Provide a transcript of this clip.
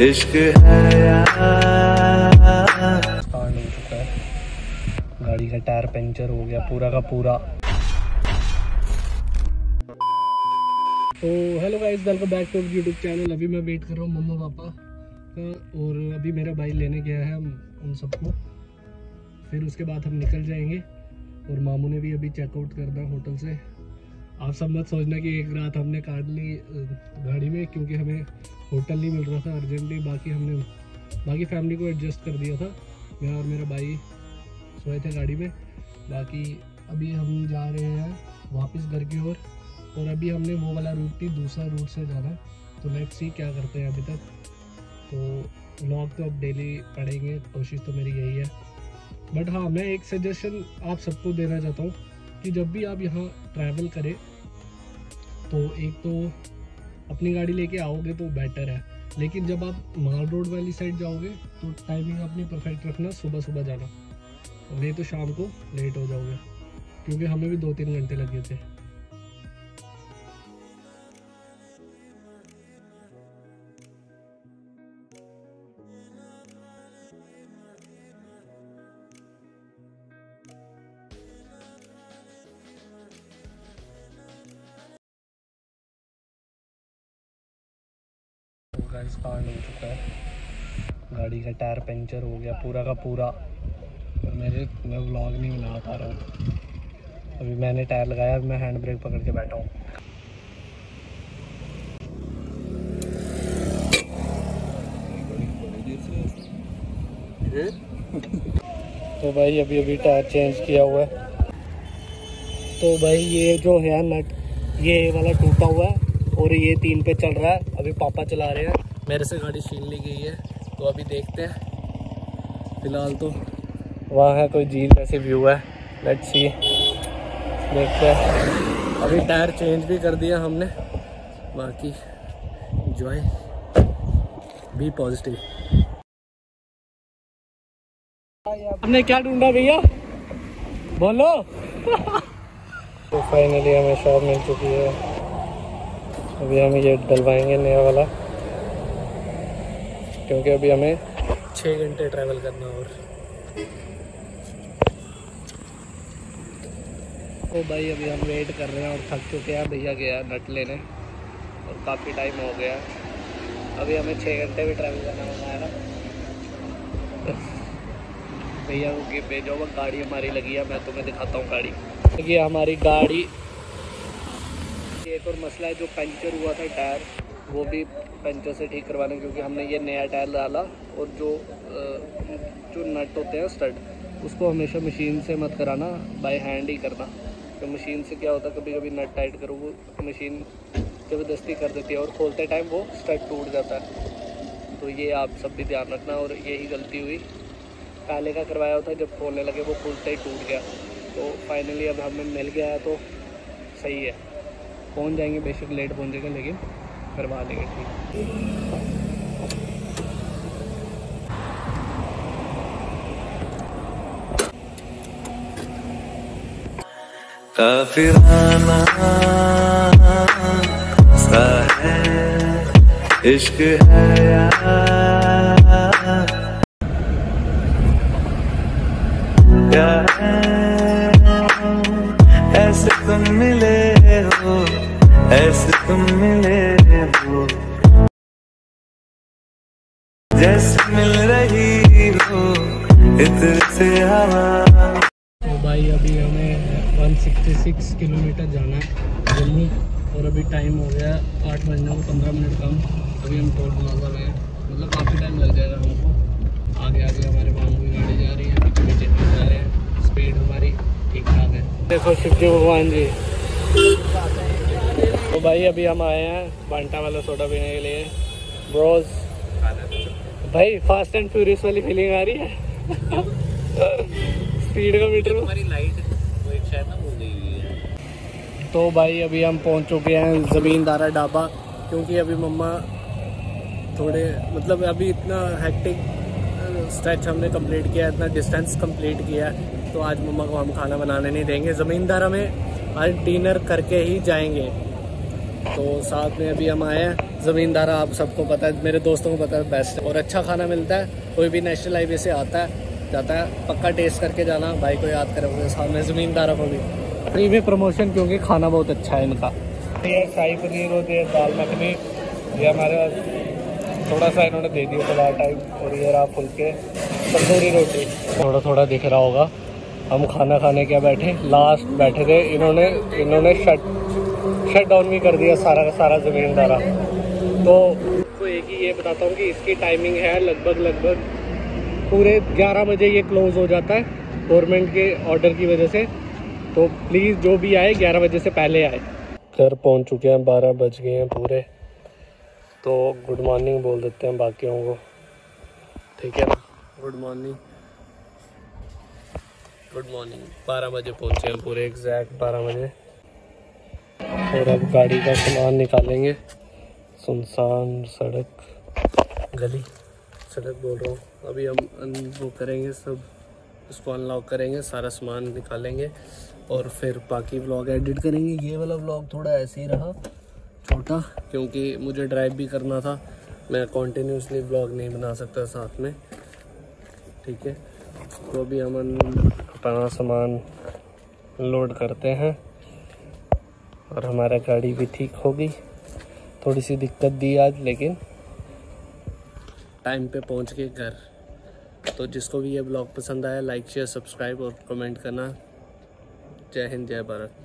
इश्क है हो गाड़ी का टायर पंचर हो गया, पूरा का पूरा। तो hello guys welcome back to YouTube channel अभी मैं वेट कर रहा हूँ मम्मा पापा का, और अभी मेरा भाई लेने गया है हम, उन सबको। फिर उसके बाद हम निकल जाएँगे, और मामू ने भी अभी चेकआउट करना होटल से। आप सब मत सोचना कि एक रात हमने काट ली गाड़ी में, क्योंकि हमें होटल नहीं मिल रहा था अर्जेंटली बाकी हमने, बाकी फैमिली को एडजस्ट कर दिया था। मैं और मेरा भाई सोए थे गाड़ी में। बाकी अभी हम जा रहे हैं वापस घर की ओर, और अभी हमने वो वाला रूट नहीं, दूसरा रूट से जाना तो लेट्स सी क्या करते हैं अभी तक। तो व्लॉग तो अब डेली पढ़ेंगे, कोशिश तो मेरी यही है। बट हाँ मैं एक सजेशन आप सबको देना चाहता हूँ। कि जब भी आप यहाँ ट्रैवल करें तो एक तो अपनी गाड़ी लेके आओगे तो बेटर है। लेकिन जब आप माल रोड वाली साइड जाओगे तो टाइमिंग अपनी परफेक्ट रखना सुबह सुबह जाना नहीं तो शाम को लेट हो जाओगे, क्योंकि हमें भी दो तीन घंटे लगे थे। गाइस कांड हो चुका है। गाड़ी का टायर पंचर हो गया पूरा का पूरा। और मेरे, मैं व्लॉग नहीं बना पा रहा हूँ। अभी मैंने टायर लगाया अभी मैं हैंड ब्रेक पकड़ के बैठा हूँ। तो भाई, अभी अभी टायर चेंज किया हुआ है। तो भाई, ये जो है नट ये वाला टूटा हुआ है। और ये तीन पे चल रहा है। अभी पापा चला रहे हैं। मेरे से गाड़ी छीन ली गई है। तो अभी देखते हैं। फ़िलहाल तो वहाँ है, कोई झील जैसे व्यू है। लेट्स सी देखते हैं। अभी टायर चेंज भी कर दिया हमने। बाकी एंजॉय बी पॉजिटिव हमने क्या ढूंढा भैया? बोलो। तो फाइनली हमें शॉप मिल चुकी है। अभी हम ये डलवाएँगे नया वाला। क्योंकि अभी हमें छः घंटे ट्रैवल करना और। तो भाई, अभी हम वेट कर रहे हैं और थक चुके हैं। भैया गया नट लेने और काफ़ी टाइम हो गया। अभी हमें छः घंटे भी ट्रैवल करना होगा, है ना? भैया को कि भेजो, वो गाड़ी हमारी लगी है, मैं तुम्हें दिखाता हूँ गाड़ी। ये हमारी गाड़ी एक और मसला है, जो पंचर हुआ था टायर, वो भी पंचर से ठीक करवाना, क्योंकि हमने ये नया टायर डाला और जो जो नट होते हैं, स्टड, उसको हमेशा मशीन से मत कराना, बाय हैंड ही करना। तो मशीन से क्या होता है कभी कभी नट टाइट करो, वो मशीन ज़बरदस्ती कर देती है और खोलते टाइम वो स्टड टूट जाता है। तो ये आप सब भी ध्यान रखना और यही गलती हुई। पहले का करवाया होता जब खोलने लगे, वो खुलते ही टूट गया। तो फाइनली अब हमें मिल गया है तो सही है। पहुँच जाएँगे बेशक लेट पहुंचेगा लेकिन करवा लेंगे ठीक। काफिराना है इश्क है यार। तुम मिले हो। जैसे मिल रही हो इत्र से हवा। तो भाई, अभी हमें 166 किलोमीटर जाना है जम्मू, और अभी टाइम हो गया आठ बजने को, पंद्रह मिनट कम। अभी हम टोल प्लाजा में हैं। मतलब काफ़ी टाइम लग जाएगा हमको। आगे आगे हमारे मामू की गाड़ी जा रही है, पीछे जा रहे हैं। स्पीड हमारी ठीक ठाक है। देखो शिव जी, भगवान जी। भाई अभी हम आए हैं बांटा वाला सोडा पीने के लिए। ब्रोज भाई फास्ट एंड फ्यूरियस वाली फीलिंग आ रही है। स्पीड का मीटर हमारी लाइट वो एक शायद ना हो गई है। तो भाई अभी हम पहुँच चुके हैं ज़मींदारा ढाबा क्योंकि अभी मम्मा थोड़े मतलब अभी इतना हैक्टिक स्ट्रेच हमने कंप्लीट किया है इतना डिस्टेंस कंप्लीट किया है तो आज मम्मा को हम खाना बनाने नहीं देंगे। ज़मींदारा में आज डिनर करके ही जाएँगे। तो साथ में अभी हम आए हैं। ज़मींदारा, आप सबको पता है, मेरे दोस्तों को पता है बेस्ट और अच्छा खाना मिलता है, कोई भी नेशनल हाईवे से आता है, जाता है, पक्का टेस्ट करके जाना, भाई को याद करोगे सामने ज़मींदारा को भी। फ्री में प्रमोशन क्योंकि खाना बहुत अच्छा है इनका। ये शाही पनीर होती है दाल मखनी, ये हमारा थोड़ा सा इन्होंने दे दिया पुलाव टाइप और ये रहा फुलके, तंदूरी रोटी। थोड़ा थोड़ा दिख रहा होगा, हम खाना खाने क्या बैठे लास्ट बैठे थे, इन्होंने इन्होंने शट शट डाउन भी कर दिया सारा का सारा ज़मींदारा तो आपको एक ही ये बताता हूँ कि इसकी टाइमिंग है लगभग लगभग पूरे 11 बजे ये क्लोज़ हो जाता है गवर्नमेंट के ऑर्डर की वजह से। तो प्लीज़ जो भी आए 11 बजे से पहले आए। घर पहुँच चुके हैं 12 बज गए हैं पूरे। तो गुड मॉर्निंग बोल देते हैं बाकियों को। ठीक है गुड मॉर्निंग गुड मॉर्निंग बारह बजे पहुँचे हैं पूरे एग्जैक्ट बारह बजे। और अब गाड़ी का सामान निकालेंगे। सुनसान सड़क, गली, सड़क बोल रहा हूँ। अभी हम वो करेंगे, सब उसको अनलॉक करेंगे, सारा सामान निकालेंगे और फिर बाकी व्लॉग एडिट करेंगे। ये वाला व्लॉग थोड़ा ऐसे ही रहा, छोटा, क्योंकि मुझे ड्राइव भी करना था। मैं कॉन्टीन्यूसली व्लॉग नहीं बना सकता साथ में। ठीक है तो अभी हम अपना सामान लोड करते हैं। और हमारा गाड़ी भी ठीक हो गई। थोड़ी सी दिक्कत दी आज, लेकिन टाइम पे पहुँच के घर। तो जिसको भी ये ब्लॉग पसंद आया लाइक शेयर सब्सक्राइब और कमेंट करना। जय हिंद, जय भारत।